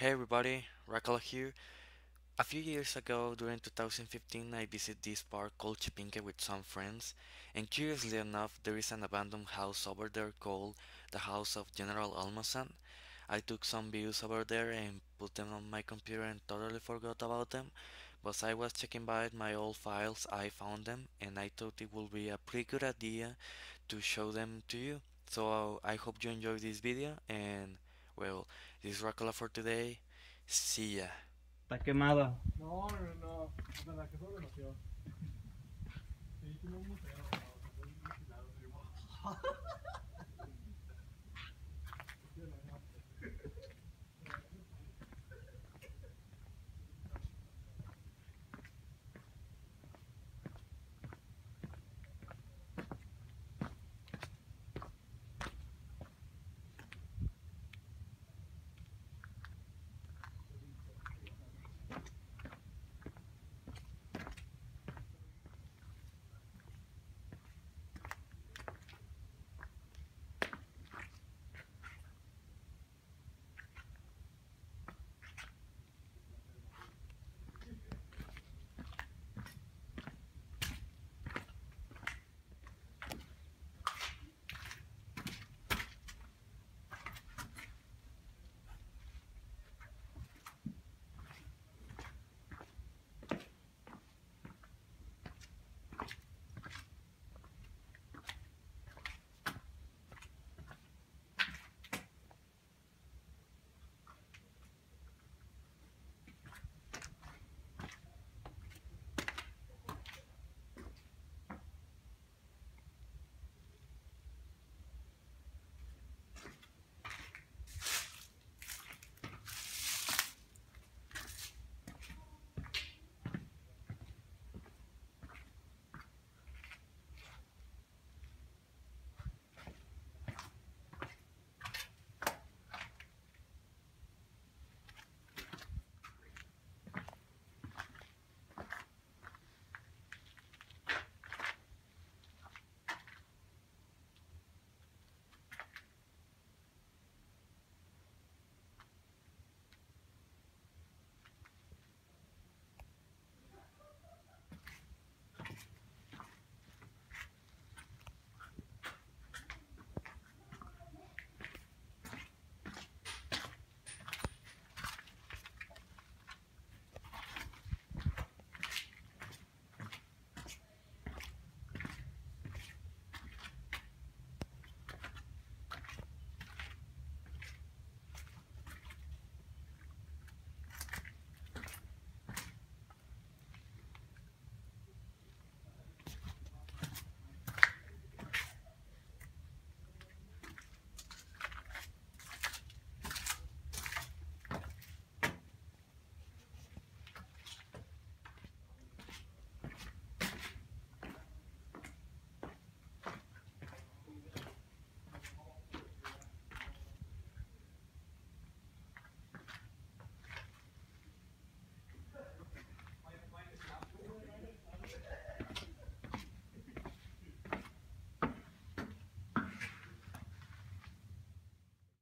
Hey everybody, Rackcala here. A few years ago, during 2015, I visited this park called Chipinque with some friends, and curiously enough, there is an abandoned house over there called the House of General Almazán. I took some views over there and put them on my computer and totally forgot about them. But I was checking by my old files, I found them, and I thought it would be a pretty good idea to show them to you. So I hope you enjoyed this video, and well, this is Rackcala for today. See ya. Está quemada. No, no, no. Es verdad que solo nació. Sí, tiene un museo.